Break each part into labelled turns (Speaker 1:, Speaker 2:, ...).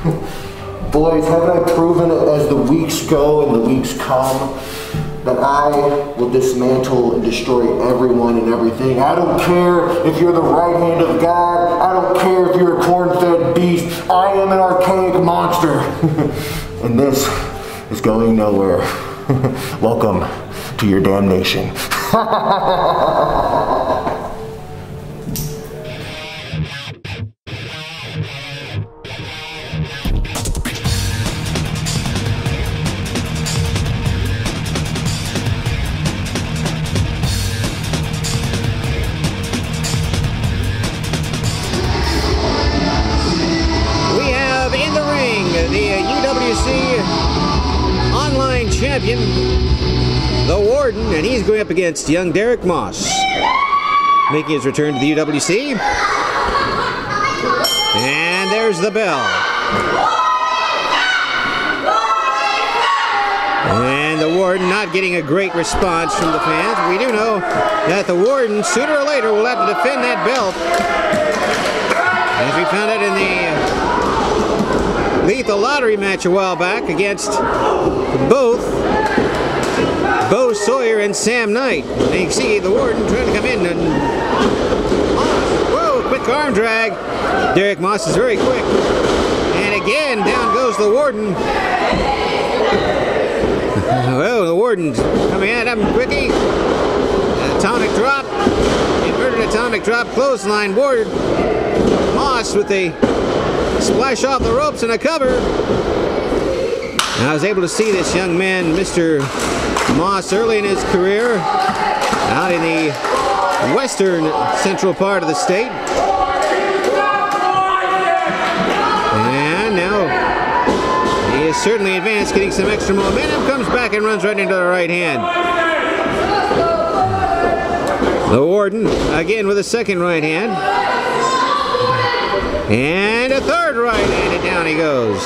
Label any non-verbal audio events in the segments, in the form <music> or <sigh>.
Speaker 1: Boys, haven't I proven as the weeks go and the weeks come that I will dismantle and destroy everyone and everything. I don't care if you're the right hand of God. I don't care if you're a corn-fed beast. I am an archaic monster. <laughs> and this is going nowhere. <laughs> Welcome to your damnation. <laughs>
Speaker 2: and he's going up against young Derek Moss. Making his return to the UWC. And there's the bell. And the Warden not getting a great response from the fans. We do know that the Warden sooner or later will have to defend that belt. As we found out in the lethal lottery match a while back against both Bo Sawyer and Sam Knight. And you see the Warden trying to come in and whoa, quick arm drag. Derek Moss is very quick. And again, down goes the Warden. <laughs> well, the Warden's coming at him quickly. Atomic drop. Inverted atomic drop. Clothesline. Ward. Moss with a splash off the ropes and a cover. And I was able to see this young man, Mr. Moss, early in his career, out in the western central part of the state. And now he is certainly advanced, getting some extra momentum, comes back and runs right into the right hand. The Warden, again with a second right hand. And a third right hand, and down he goes.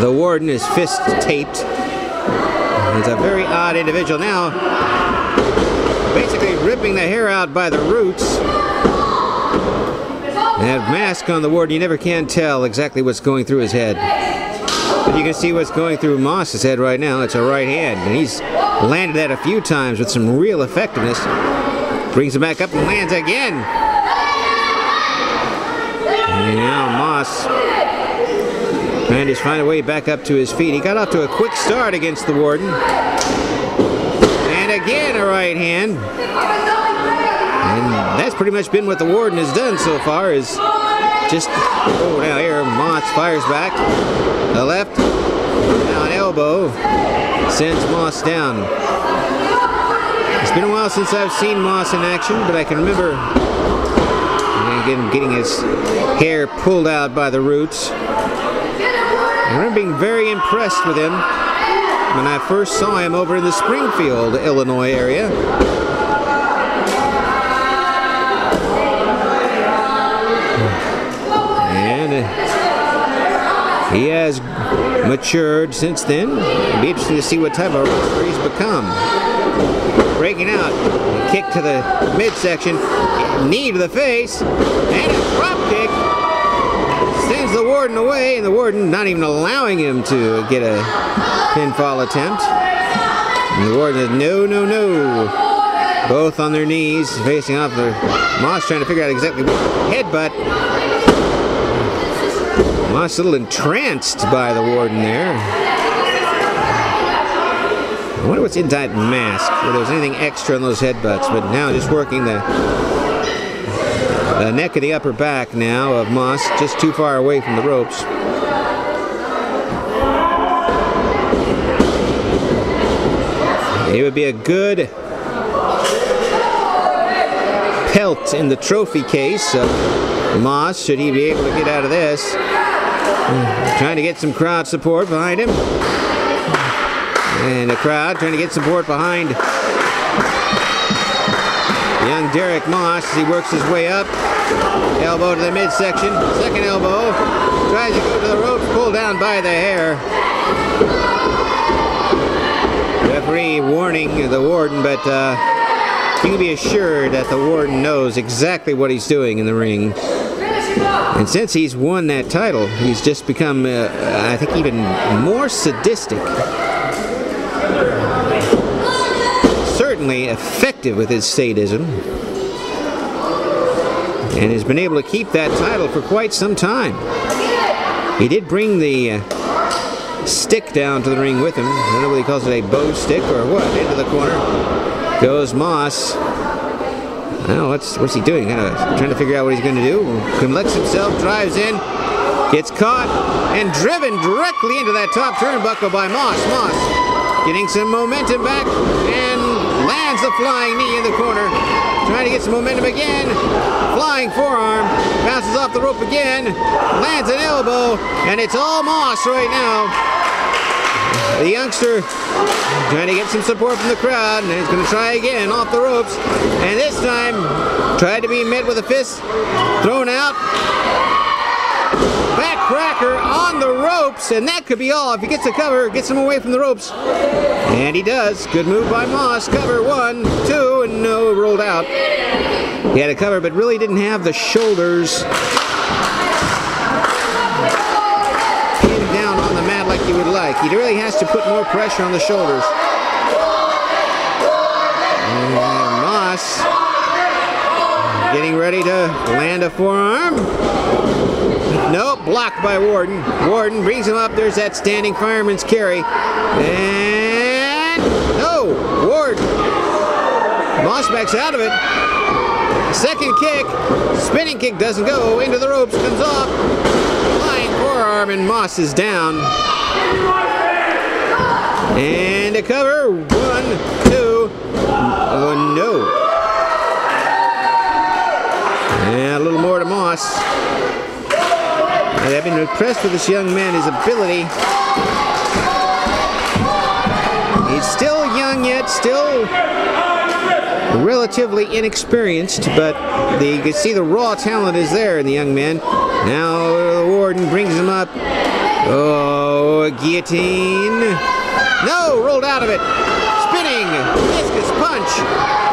Speaker 2: The Warden is fist taped. He's a very odd individual. Now, basically ripping the hair out by the roots. That mask on the Warden, you never can tell exactly what's going through his head. But you can see what's going through Moss's head right now. It's a right hand, and he's landed that a few times with some real effectiveness. Brings him back up and lands again. And now Moss to find a way back up to his feet. He got off to a quick start against the Warden. And again a right hand. And that's pretty much been what the Warden has done so far is just, oh now here, Moss fires back. The left, now an elbow, sends Moss down. It's been a while since I've seen Moss in action, but I can remember again getting his hair pulled out by the roots. I remember being very impressed with him when I first saw him over in the Springfield, Illinois area. And uh, he has matured since then. It'll be interesting to see what type of wrestler he's become. Breaking out, kick to the midsection, knee to the face, and a drop kick the warden away, and the warden not even allowing him to get a pinfall attempt. And the warden says, no, no, no. Both on their knees, facing off the Moss, trying to figure out exactly what headbutt. Moss a little entranced by the warden there. I wonder what's in that mask, whether there's anything extra on those headbutts, but now just working the the neck of the upper back now of Moss, just too far away from the ropes. It would be a good pelt in the trophy case of Moss, should he be able to get out of this. Trying to get some crowd support behind him. And the crowd trying to get support behind young Derek Moss as he works his way up. Elbow to the midsection. Second elbow. Tries to go to the ropes, pulled down by the hair. referee warning the warden, but uh, you can be assured that the warden knows exactly what he's doing in the ring. And since he's won that title, he's just become, uh, I think, even more sadistic. Certainly effective with his sadism. And has been able to keep that title for quite some time. He did bring the uh, stick down to the ring with him. I don't know whether he calls it a bow stick or what. Into the corner goes Moss. Well, what's what's he doing? Kind of trying to figure out what he's going to do. Collects himself, drives in, gets caught, and driven directly into that top turnbuckle by Moss. Moss getting some momentum back flying knee in the corner. Trying to get some momentum again. Flying forearm. Bounces off the rope again. Lands an elbow. And it's all Moss right now. The youngster trying to get some support from the crowd, and he's going to try again off the ropes. And this time, tried to be met with a fist thrown out. Backcracker on the ropes, and that could be all. If he gets the cover, gets him away from the ropes. And he does. Good move by Moss. Cover one, two, and no, rolled out. He had a cover, but really didn't have the shoulders pinned down on the mat like you would like. He really has to put more pressure on the shoulders. And Moss getting ready to land a forearm. Nope, blocked by Warden. Warden brings him up. There's that standing fireman's carry. And no, Ward. Moss backs out of it. Second kick, spinning kick doesn't go. Into the ropes, comes off. Flying forearm, and Moss is down. And a cover. One, two. Oh no. And a little more to Moss. I've been impressed with this young man, his ability. He's still young yet, still relatively inexperienced, but the, you can see the raw talent is there in the young man. Now the warden brings him up. Oh, guillotine. No, rolled out of it. Spinning, discus punch.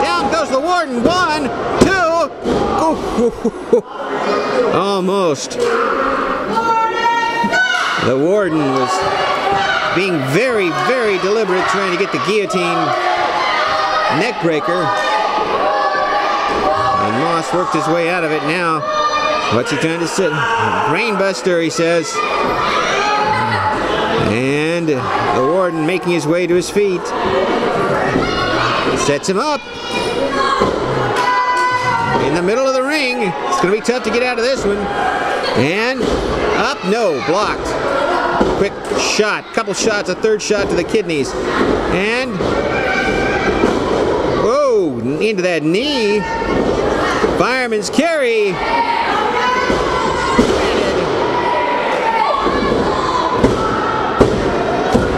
Speaker 2: Down goes the warden. One, two. Oh, almost. The warden was being very, very deliberate trying to get the guillotine neck breaker. And Moss worked his way out of it now. What's he trying to say? Brainbuster, he says. And the warden making his way to his feet. Sets him up. In the middle of the ring. It's going to be tough to get out of this one. And up, no, blocked. Quick shot, couple shots, a third shot to the kidneys. And whoa, into that knee. Fireman's carry.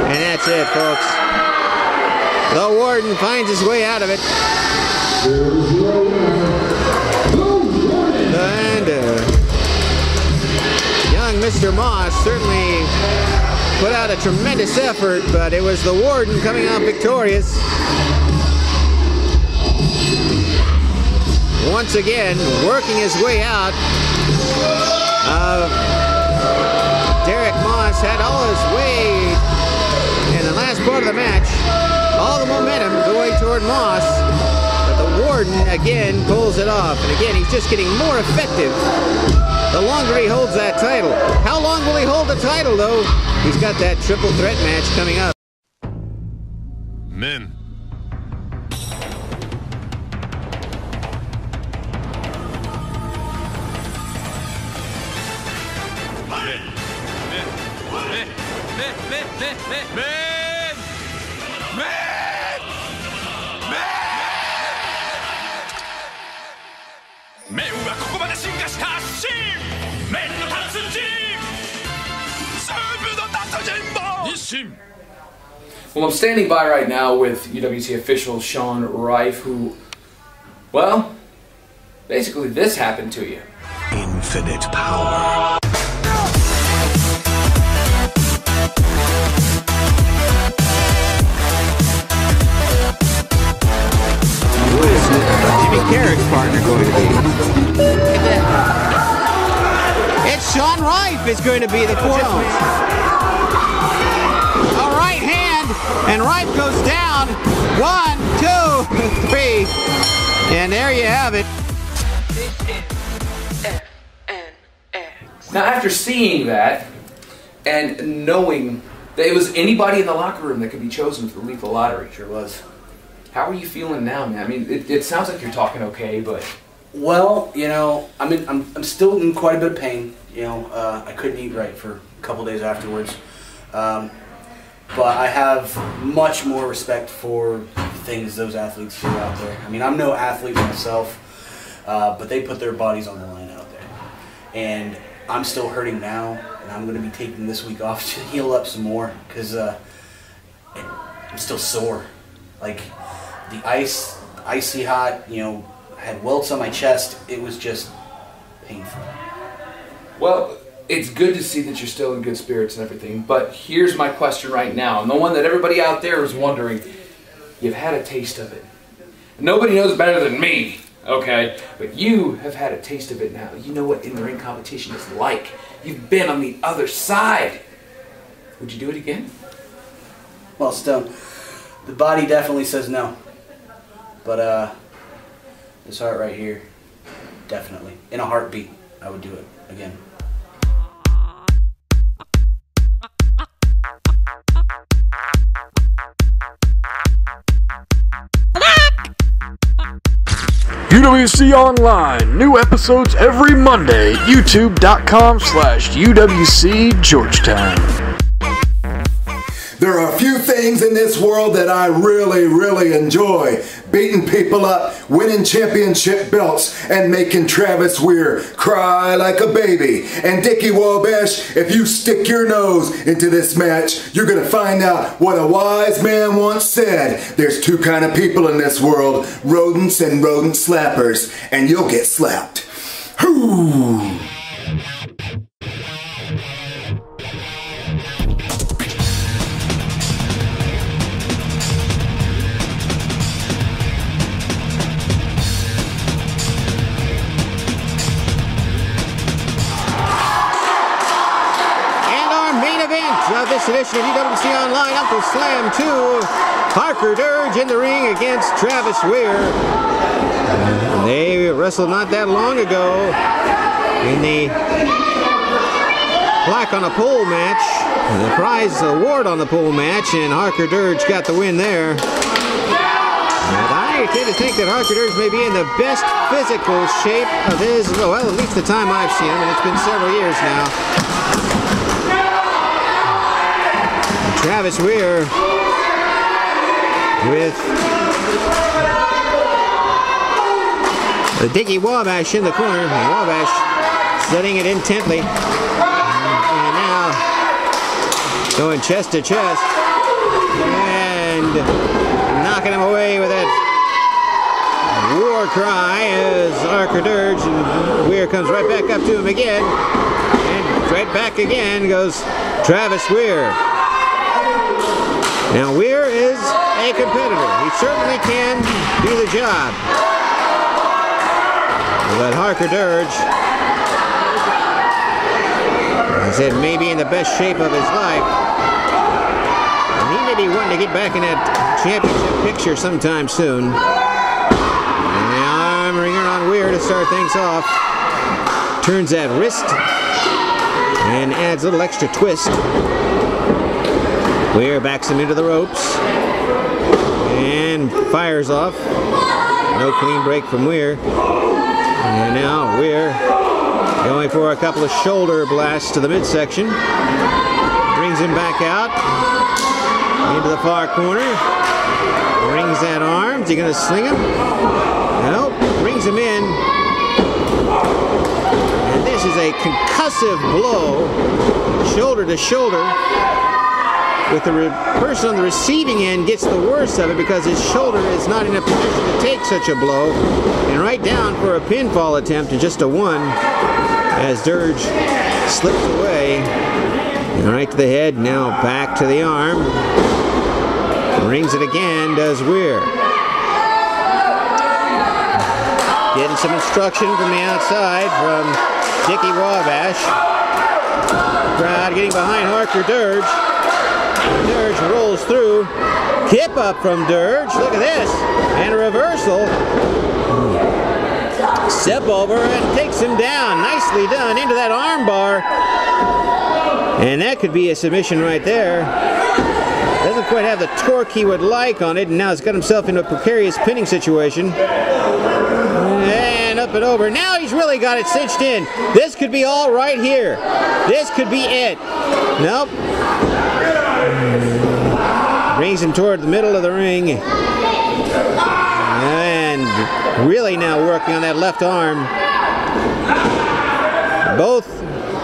Speaker 2: And that's it, folks. The warden finds his way out of it. Mr. Moss certainly put out a tremendous effort, but it was the warden coming out victorious. Once again, working his way out Derek Moss had all his weight in the last part of the match, all the momentum going toward Moss. But the Warden again pulls it off, and again he's just getting more effective the longer he holds that title. How long will he hold the title, though? He's got that triple threat match coming up.
Speaker 3: Men.
Speaker 4: Well, I'm standing by right now with UWC official Sean Rife. who, well, basically this happened to you.
Speaker 5: Infinite power.
Speaker 2: What is Jimmy Carrick's partner going to be? It's Sean Rife is going to be the fourth one. Two, three. And there you have it.
Speaker 4: Now, after seeing that and knowing that it was anybody in the locker room that could be chosen for the lethal lottery,
Speaker 3: Sure was.
Speaker 4: how are you feeling now, man? I mean, it, it sounds like you're talking okay, but
Speaker 3: Well, you know, I'm in, I'm, I'm still in quite a bit of pain. You know, uh, I couldn't eat right for a couple days afterwards. Um, but I have much more respect for things those athletes do out there. I mean, I'm no athlete myself, uh, but they put their bodies on the line out there. And I'm still hurting now, and I'm going to be taking this week off to <laughs> heal up some more because uh, I'm still sore. Like the ice, icy hot, you know, I had welts on my chest. It was just painful.
Speaker 4: Well, it's good to see that you're still in good spirits and everything, but here's my question right now, and the one that everybody out there is wondering. You've had a taste of it. Nobody knows better than me, okay? But you have had a taste of it now. You know what in the ring competition is like. You've been on the other side. Would you do it again?
Speaker 3: Well, Stone, the body definitely says no. But uh, this heart right here, definitely. In a heartbeat, I would do it again.
Speaker 6: UWC Online. New episodes every Monday. YouTube.com slash UWC Georgetown.
Speaker 7: There are a few things in this world that I really, really enjoy. Beating people up, winning championship belts, and making Travis Weir cry like a baby. And Dickie Wabash, if you stick your nose into this match, you're gonna find out what a wise man once said. There's two kind of people in this world, rodents and rodent slappers, and you'll get slapped. Whoo!
Speaker 2: Edition of Online, Uncle Slam 2, Harker Dirge in the ring against Travis Weir. They wrestled not that long ago in the black on a pole match, the prize award on the pole match, and Harker Dirge got the win there. And I tend to think that Harker Dirge may be in the best physical shape of his, well, at least the time I've seen him, and it's been several years now. Travis Weir with the Dickie Wabash in the corner. Wabash studying it intently. And now going chest to chest. And knocking him away with that war cry as Harker Dirge and Weir comes right back up to him again. And right back again goes Travis Weir. Now Weir is a competitor. He certainly can do the job. But Harker Dirge, I said, maybe in the best shape of his life. And he may be wanting to get back in that championship picture sometime soon. And the arm wringer on Weir to start things off. Turns that wrist and adds a little extra twist. Weir backs him into the ropes and fires off. No clean break from Weir. And now Weir going for a couple of shoulder blasts to the midsection. Brings him back out into the far corner. Brings that arm. Is he going to sling him? Nope. Brings him in. And this is a concussive blow, shoulder to shoulder with the person on the receiving end gets the worst of it because his shoulder is not in a position to take such a blow. And right down for a pinfall attempt to just a one as Dirge slips away. And right to the head, now back to the arm. Wrings it again, does Weir. Getting some instruction from the outside from Dickie Wabash. Crowd getting behind Harker Dirge. Dirge rolls through. Kip up from Dirge. Look at this. And a reversal. Step over and takes him down. Nicely done into that armbar. And that could be a submission right there. Doesn't quite have the torque he would like on it, and now he's got himself into a precarious pinning situation. And up and over. Now he's really got it cinched in. This could be all right here. This could be it. Nope. Brings toward the middle of the ring. And really now working on that left arm. Both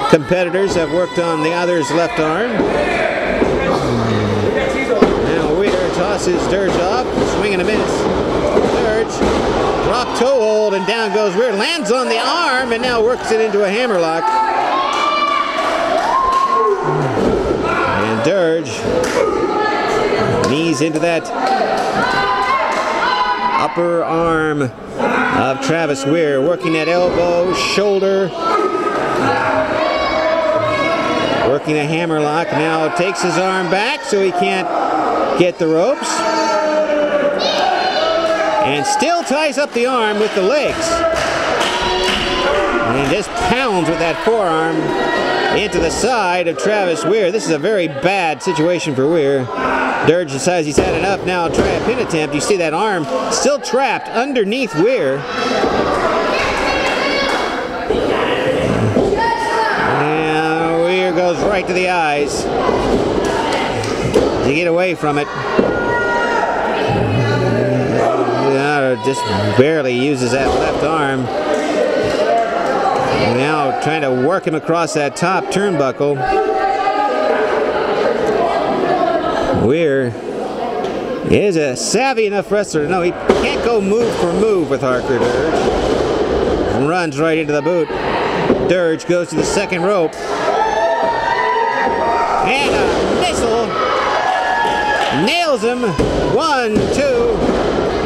Speaker 2: competitors have worked on the other's left arm. Now Weir tosses Dirge up, swing and a miss. Dirge, drop toe hold, and down goes Weir. Lands on the arm and now works it into a hammerlock. And Dirge knees into that upper arm of Travis Weir, working that elbow, shoulder, working a hammerlock. Now takes his arm back so he can't get the ropes. And still ties up the arm with the legs. And just pounds with that forearm into the side of Travis Weir. This is a very bad situation for Weir. Dirge decides he's had enough now. Try a pin attempt. You see that arm still trapped underneath Weir. And Weir goes right to the eyes to get away from it. Just barely uses that left arm. Now trying to work him across that top turnbuckle. Weir is a savvy enough wrestler to know he can't go move for move with Harker Dirge. Runs right into the boot. Dirge goes to the second rope. And a missile nails him. One, two.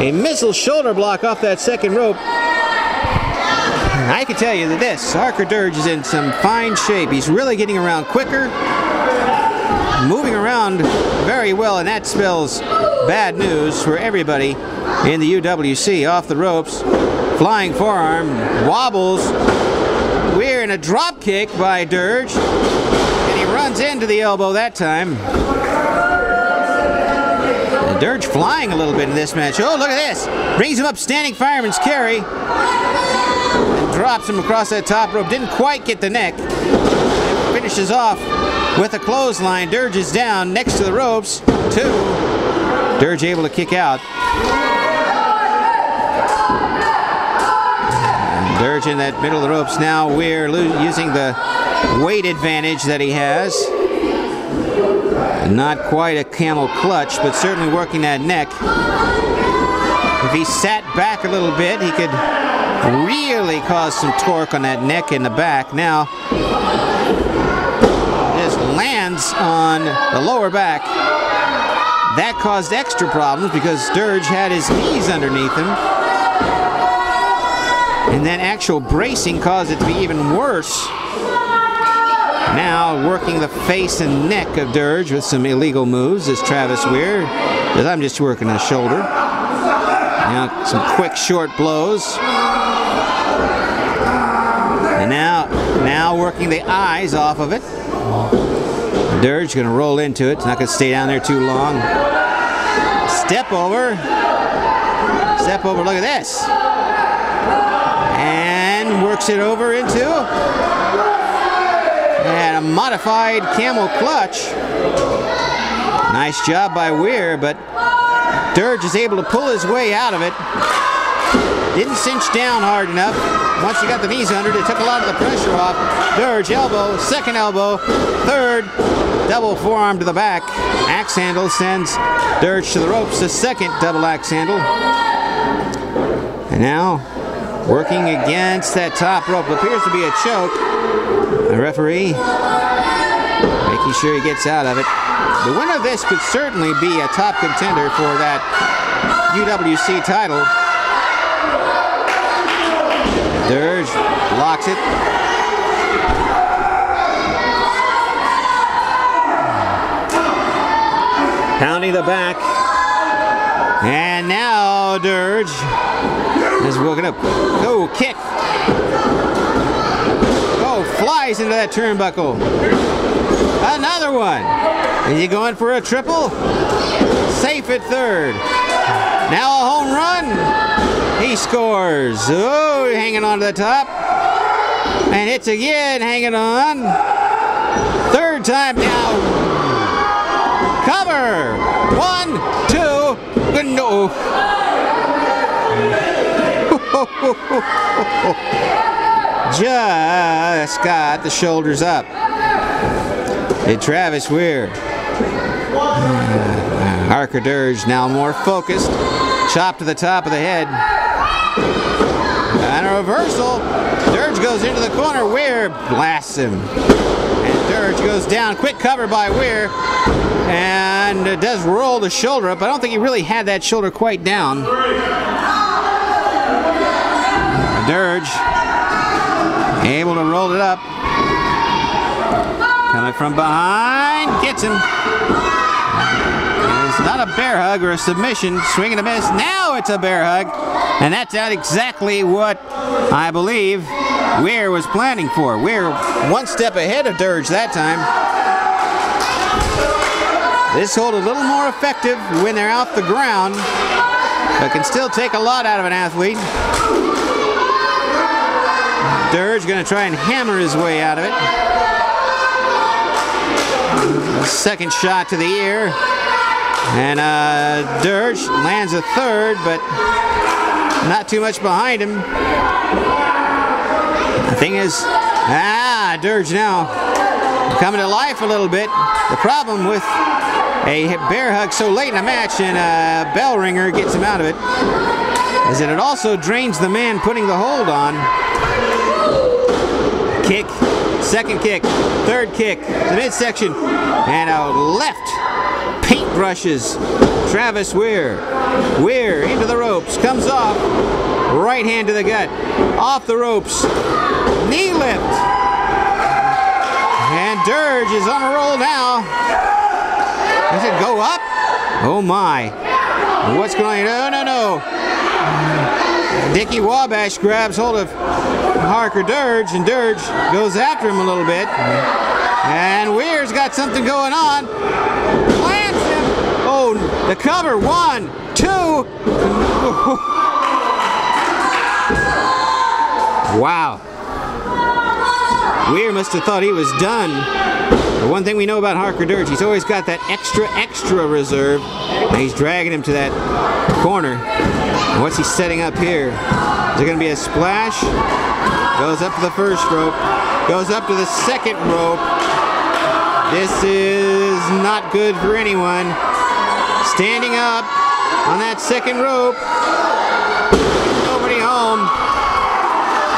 Speaker 2: A missile shoulder block off that second rope. I can tell you that this, Harker Dirge is in some fine shape. He's really getting around quicker, moving around very well, and that spells bad news for everybody in the UWC. Off the ropes, flying forearm, wobbles. We're in a drop kick by Dirge, and he runs into the elbow that time. Dirge flying a little bit in this match. Oh, look at this! Brings him up standing fireman's carry drops him across that top rope. Didn't quite get the neck. Finishes off with a clothesline. Dirge is down next to the ropes. Two. Dirge able to kick out. And Dirge in that middle of the ropes now. Weir using the weight advantage that he has. Not quite a camel clutch, but certainly working that neck. If he sat back a little bit, he could really caused some torque on that neck in the back. Now, this lands on the lower back. That caused extra problems because Dirge had his knees underneath him. And then actual bracing caused it to be even worse. Now working the face and neck of Dirge with some illegal moves is Travis Weir. Because I'm just working the shoulder. Now some quick short blows. The eyes off of it. Dirge going to roll into it. It's not going to stay down there too long. Step over. Step over. Look at this. And works it over into. And a modified camel clutch. Nice job by Weir, but Dirge is able to pull his way out of it. Didn't cinch down hard enough. Once he got the knees under it, it took a lot of the pressure off. Dirge elbow, second elbow, third, double forearm to the back. Axe handle sends Dirge to the ropes. The second double axe handle. And now working against that top rope. Appears to be a choke. The referee making sure he gets out of it. The winner of this could certainly be a top contender for that UWC title. Dirge locks it. Pounding the back. And now Dirge has woken up. Oh, kick. Oh, flies into that turnbuckle. Another one. Is he going for a triple? Safe at third. Now a home run. He scores. Oh, hanging on to the top. And hits again, hanging on. Third time now. Cover. One, two, no. <laughs> Just got the shoulders up. And Travis Weir. Harker uh, uh, Dirge now more focused. Chop to the top of the head. Reversal. Dirge goes into the corner. Weir blasts him. And Dirge goes down. Quick cover by Weir. And uh, does roll the shoulder up. I don't think he really had that shoulder quite down. Dirge able to roll it up. Coming from behind, gets him. Bear hug or a submission, swing and a miss. Now it's a bear hug, and that's not exactly what I believe Weir was planning for. Weir one step ahead of Dirge that time. This hold a little more effective when they're off the ground, but can still take a lot out of an athlete. Dirge going to try and hammer his way out of it. A second shot to the ear. And uh, Dirge lands a third, but not too much behind him. The thing is, ah, Dirge now coming to life a little bit. The problem with a bear hug so late in a match and a bell ringer gets him out of it is that it also drains the man putting the hold on. Kick, second kick, third kick, the midsection, and a left paintbrushes Travis Weir. Weir into the ropes, comes off, right hand to the gut, off the ropes, knee lift. And Dirge is on a roll now. Does it go up? Oh my. What's going on? No, no, no. Dickie Wabash grabs hold of Harker Dirge, and Dirge goes after him a little bit. And Weir's got something going on. The cover. One, two. wow. Weir must have thought he was done. The one thing we know about Harker Dirge, he's always got that extra, extra reserve. And he's dragging him to that corner. And what's he setting up here? Is it going to be a splash? Goes up to the first rope. Goes up to the second rope. This is not good for anyone. Standing up on that second rope. Nobody home.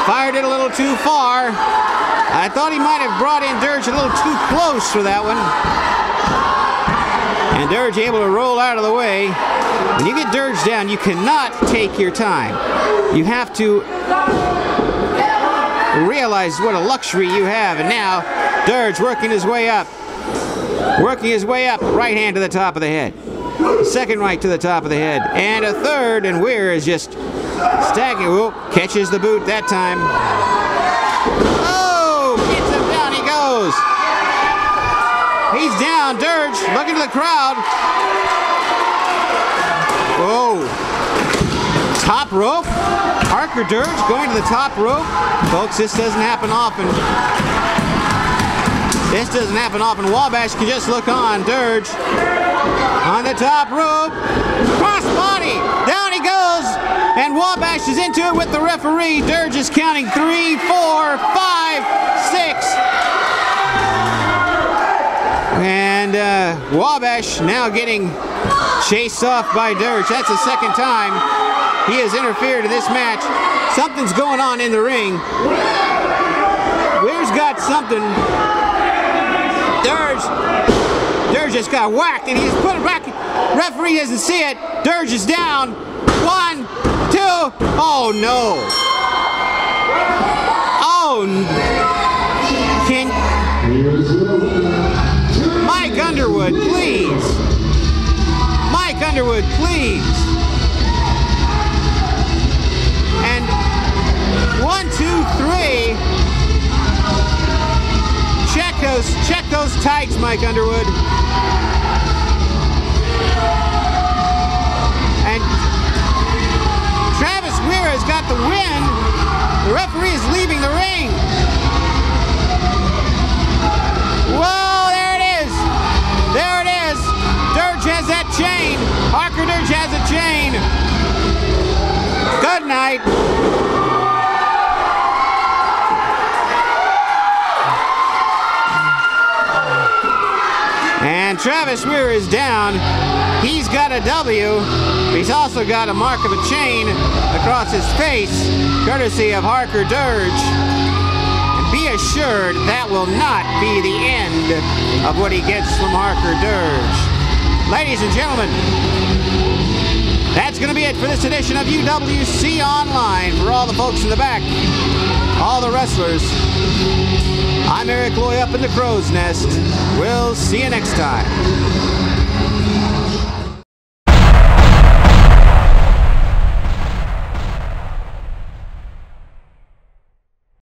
Speaker 2: Fired it a little too far. I thought he might have brought in Dirge a little too close for that one. And Dirge able to roll out of the way. When you get Dirge down, you cannot take your time. You have to realize what a luxury you have. And now, Dirge working his way up. Working his way up, right hand to the top of the head. Second right to the top of the head. And a third, and Weir is just stacking. Whoop, catches the boot that time. Oh, gets him down, he goes. He's down, Dirge, looking to the crowd. Whoa. Top rope. Harker Dirge going to the top rope. Folks, this doesn't happen often. This doesn't happen often. Wabash can just look on. Dirge on the top rope. Cross body. Down he goes. And Wabash is into it with the referee. Dirge is counting three, four, five, six. And uh, Wabash now getting chased off by Dirge. That's the second time he has interfered in this match. Something's going on in the ring. Weir's got something. Dirge. Just got whacked and he's put it back. Referee doesn't see it. Dirge is down. One, two. Oh no. Oh, can Mike Underwood, please. Mike Underwood, please. Those, check those tights, Mike Underwood. And Travis Weir has got the win. The referee is leaving the ring. Whoa, there it is. There it is. Dirge has that chain. Harker Dirge has a chain. Good night. Travis Weir is down. He's got a W. He's also got a mark of a chain across his face, courtesy of Harker Dirge. And be assured that will not be the end of what he gets from Harker Dirge. Ladies and gentlemen, that's going to be it for this edition of UWC Online. For all the folks in the back, all the wrestlers, I'm Eric Loy up in the crow's nest. We'll see you next time.